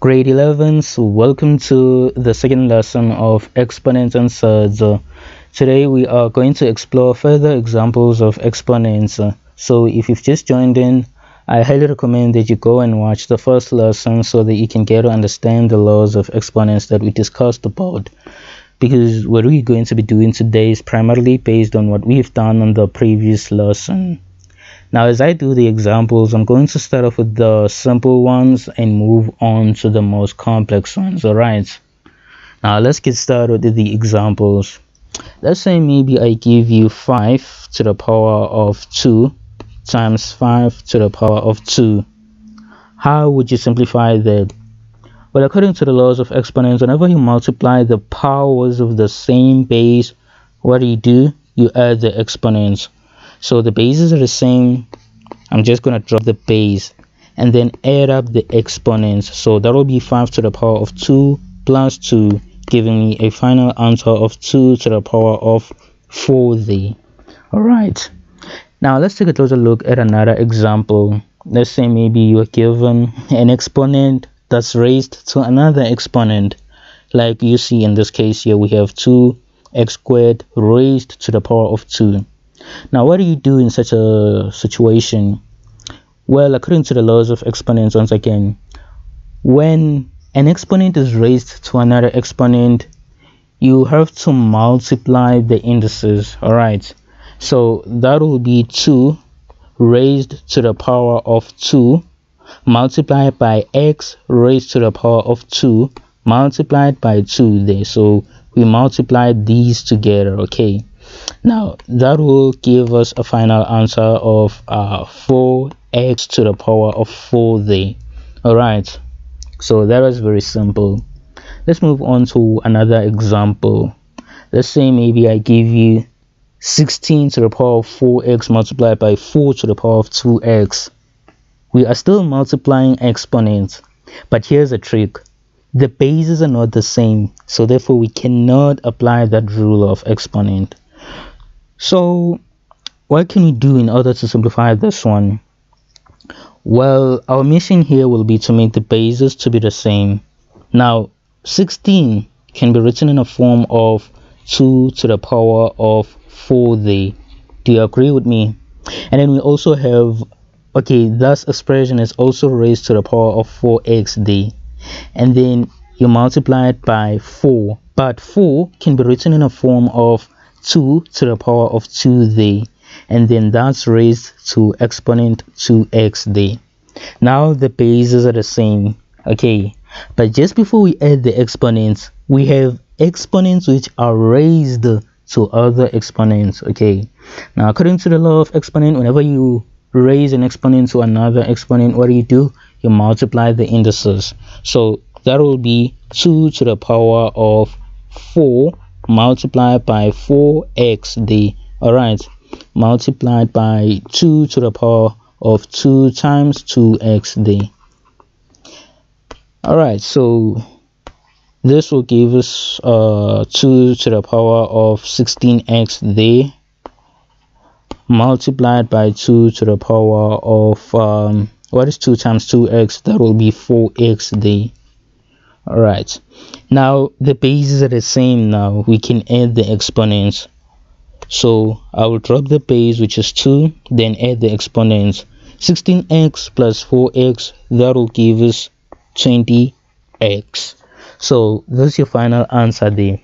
Grade 11s, welcome to the second lesson of exponents and surds. Uh, today we are going to explore further examples of exponents. Uh, so if you've just joined in, I highly recommend that you go and watch the first lesson so that you can get to understand the laws of exponents that we discussed about. Because what we're going to be doing today is primarily based on what we've done on the previous lesson. Now, as I do the examples, I'm going to start off with the simple ones and move on to the most complex ones, all right? Now, let's get started with the examples. Let's say maybe I give you 5 to the power of 2 times 5 to the power of 2. How would you simplify that? Well, according to the laws of exponents, whenever you multiply the powers of the same base, what do you do? You add the exponents so the bases are the same. I'm just going to drop the base and then add up the exponents. So that will be 5 to the power of 2 plus 2 giving me a final answer of 2 to the power of 4z all right. Now let's take a closer look at another example. Let's say maybe you are given an exponent that's raised to another exponent. Like you see in this case here we have 2x squared raised to the power of 2 now, what do you do in such a situation? Well, according to the laws of exponents, once again, when an exponent is raised to another exponent, you have to multiply the indices. All right. So that will be 2 raised to the power of 2 multiplied by x raised to the power of 2 multiplied by 2 there. So we multiply these together. Okay now that will give us a final answer of uh, 4x to the power of 4 there. All right so that was very simple. Let's move on to another example. Let's say maybe i give you 16 to the power of 4x multiplied by 4 to the power of 2x we are still multiplying exponents but here's a trick. The bases are not the same so therefore we cannot apply that rule of exponent so what can we do in order to simplify this one? Well, our mission here will be to make the bases to be the same. Now, 16 can be written in a form of 2 to the power of 4 d. Do you agree with me? And then we also have, okay, this expression is also raised to the power of 4xd. And then you multiply it by 4. But 4 can be written in a form of 2 to the power of 2 there and then that's raised to exponent 2x there now the bases are the same okay? But just before we add the exponents we have exponents which are raised to other exponents okay? Now according to the law of exponent whenever you raise an exponent to another exponent what do you do? You multiply the indices. So that will be 2 to the power of 4 multiplied by 4xd all right multiplied by 2 to the power of 2 times 2xd all right so this will give us uh 2 to the power of 16xd multiplied by 2 to the power of um, what is 2 times 2x that will be 4xd all right now the bases are the same now. We can add the exponents. So i will drop the base which is 2 then add the exponents. 16x plus 4x that will give us 20x so that's your final answer there.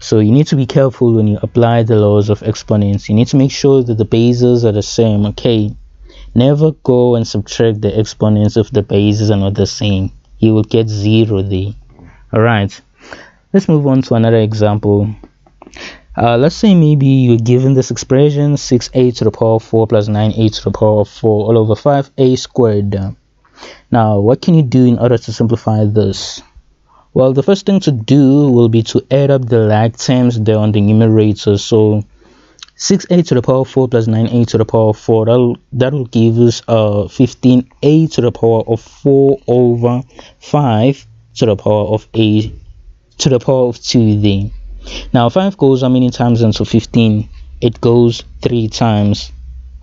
So you need to be careful when you apply the laws of exponents. You need to make sure that the bases are the same okay? Never go and subtract the exponents if the bases are not the same you will get zero there. All right let's move on to another example. Uh, let's say maybe you're given this expression 6a to the power of 4 plus 9a to the power of 4 all over 5a squared. Now what can you do in order to simplify this? Well the first thing to do will be to add up the like terms there on the numerator. So 6a to the power of 4 plus 9a to the power of 4 that'll that'll give us uh 15a to the power of 4 over 5 to the power of a to the power of 2 then. Now 5 goes how many times into 15 it goes 3 times.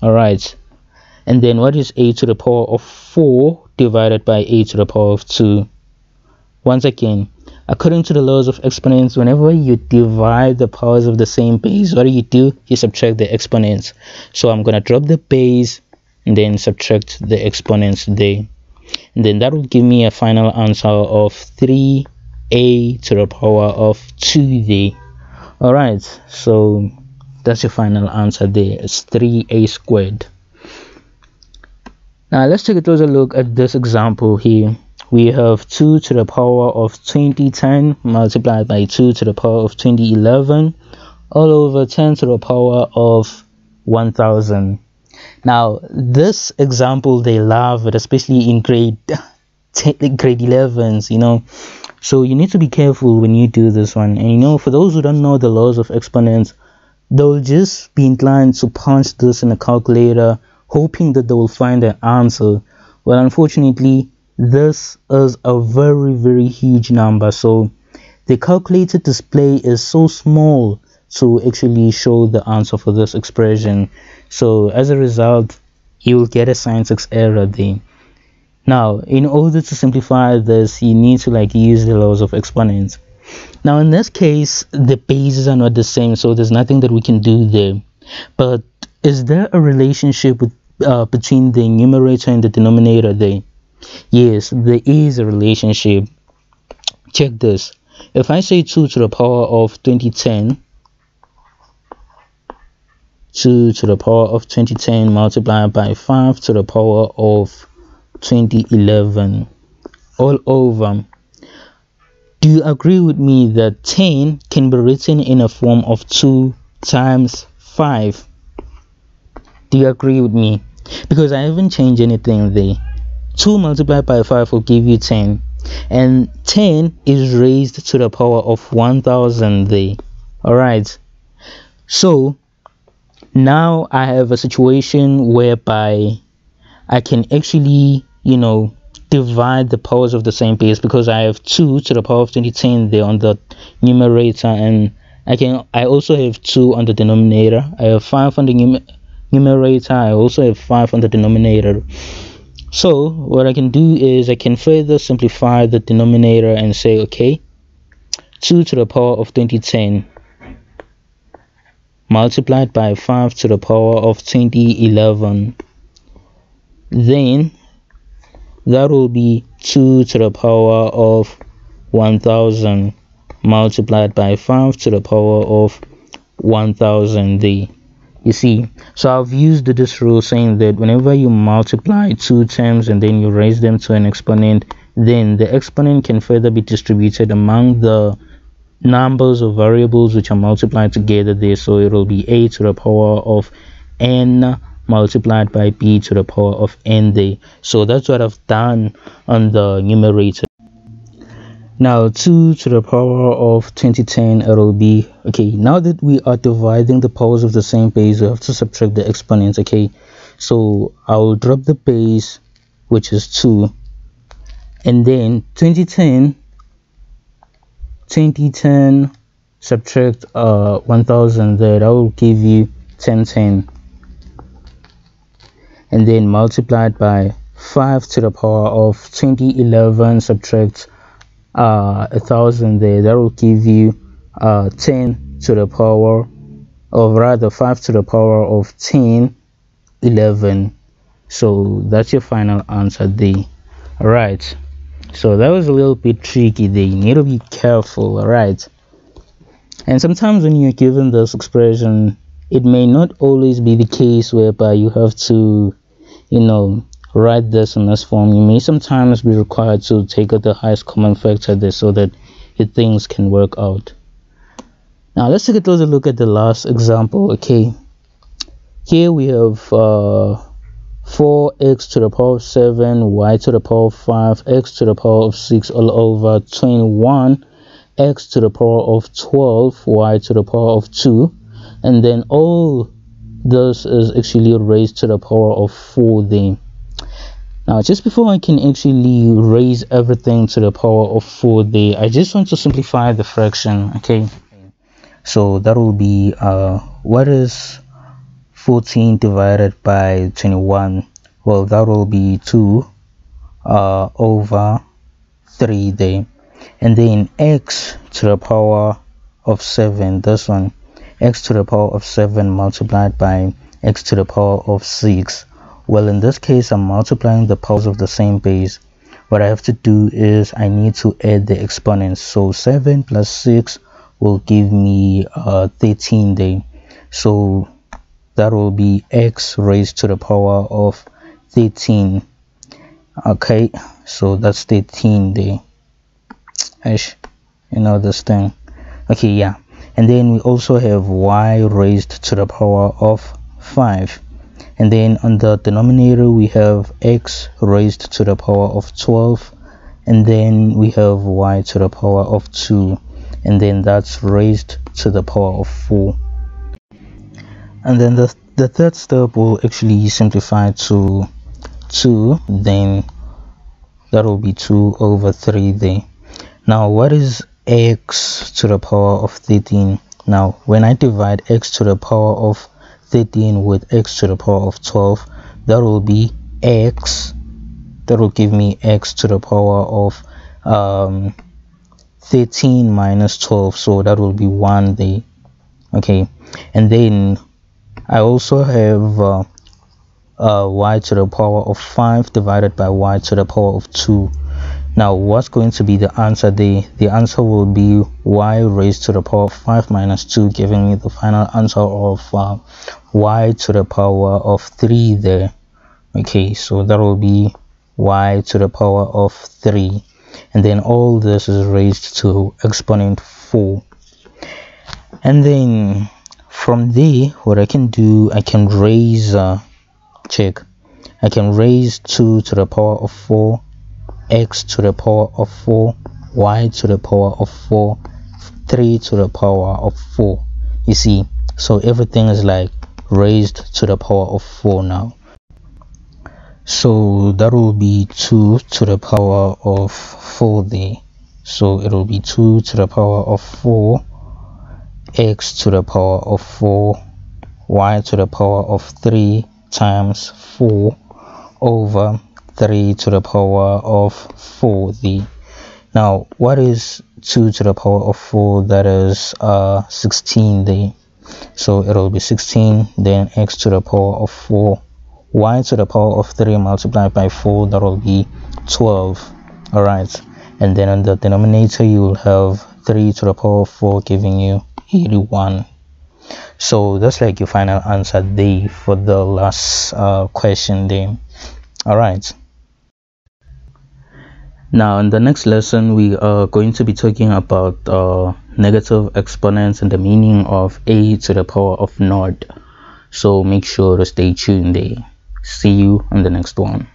All right. And then what is a to the power of 4 divided by a to the power of 2 once again according to the laws of exponents whenever you divide the powers of the same base what do you do? You subtract the exponents. So i'm gonna drop the base and then subtract the exponents there. And then that will give me a final answer of 3a to the power of 2 there. All right so that's your final answer there. It's 3a squared. Now let's take a closer look at this example here we have 2 to the power of 2010 multiplied by 2 to the power of 2011 all over 10 to the power of 1000 now this example they love it especially in grade 10, grade 11s you know. So you need to be careful when you do this one. And you know for those who don't know the laws of exponents they'll just be inclined to punch this in a calculator hoping that they will find an answer. Well unfortunately this is a very very huge number. So the calculated display is so small to actually show the answer for this expression. So as a result you will get a 6 error there. Now in order to simplify this you need to like use the laws of exponents. Now in this case the bases are not the same so there's nothing that we can do there. But is there a relationship with uh, between the numerator and the denominator there Yes, there is a relationship. Check this. If I say 2 to the power of 2010, 2 to the power of 2010 multiplied by 5 to the power of 2011 all over. Do you agree with me that 10 can be written in a form of 2 times 5? Do you agree with me? Because I haven't changed anything there. 2 multiplied by 5 will give you 10 and 10 is raised to the power of 1000 there all right so now i have a situation whereby i can actually you know divide the powers of the same base because i have 2 to the power of 2010 there on the numerator and i can i also have 2 on the denominator. I have 5 on the num numerator. I also have 5 on the denominator so what I can do is I can further simplify the denominator and say, okay, 2 to the power of 2010 multiplied by 5 to the power of 2011. Then that will be 2 to the power of 1000 multiplied by 5 to the power of 1000 there you see so i've used this rule saying that whenever you multiply two terms and then you raise them to an exponent then the exponent can further be distributed among the numbers of variables which are multiplied together there. So it will be a to the power of n multiplied by b to the power of n there. So that's what i've done on the numerator now 2 to the power of 2010 it'll be okay now that we are dividing the powers of the same base we have to subtract the exponents okay? So i'll drop the base which is 2 and then 2010 2010 subtract uh 1000 there that will give you 1010 and then multiplied by 5 to the power of 2011 subtract uh, a thousand there that will give you uh, 10 to the power of rather 5 to the power of 10 11 so that's your final answer there. All right so that was a little bit tricky there. You need to be careful all right and sometimes when you're given this expression it may not always be the case whereby you have to you know write this in this form, you may sometimes be required to take out the highest common factor there so that your things can work out. Now let's take a closer look at the last example. Okay, here we have uh, 4x to the power of 7, y to the power of 5, x to the power of 6 all over 21, x to the power of 12, y to the power of 2, and then all this is actually raised to the power of 4 then now just before I can actually raise everything to the power of 4 there I just want to simplify the fraction okay? So that will be uh, what is 14 divided by 21 well that will be 2 uh, over 3 there and then x to the power of 7 this one x to the power of 7 multiplied by x to the power of 6 well in this case i'm multiplying the powers of the same base. What i have to do is i need to add the exponents. So 7 plus 6 will give me uh, 13 there so that will be x raised to the power of 13 okay so that's 13 there Ish, you know this thing? Okay yeah. And then we also have y raised to the power of 5 and then on the denominator we have x raised to the power of 12 and then we have y to the power of 2 and then that's raised to the power of 4 and then the, the third step will actually simplify to 2 then that will be 2 over 3 there. Now what is x to the power of 13 now when i divide x to the power of 13 with x to the power of 12 that will be x that will give me x to the power of um, 13 minus 12 so that will be 1 there okay and then i also have uh, uh, y to the power of 5 divided by y to the power of 2 now what's going to be the answer? There the answer will be y raised to the power of 5 minus 2 giving me the final answer of uh, y to the power of 3 there. Okay so that will be y to the power of 3 and then all this is raised to exponent 4 and then from there what i can do i can raise uh, check. I can raise 2 to the power of 4 x to the power of 4 y to the power of 4 3 to the power of 4 you see so everything is like raised to the power of 4 now. So that will be 2 to the power of 4 there. So it will be 2 to the power of 4 x to the power of 4 y to the power of 3 times 4 over 3 to the power of 4 the now what is 2 to the power of 4 that is uh 16 there so it will be 16 then x to the power of 4 y to the power of 3 multiplied by 4 that will be 12 all right and then on the denominator you will have 3 to the power of 4 giving you 81 so that's like your final answer there for the last uh, question there. All right now in the next lesson we are going to be talking about uh, negative exponents and the meaning of a to the power of naught. So make sure to stay tuned there. See you on the next one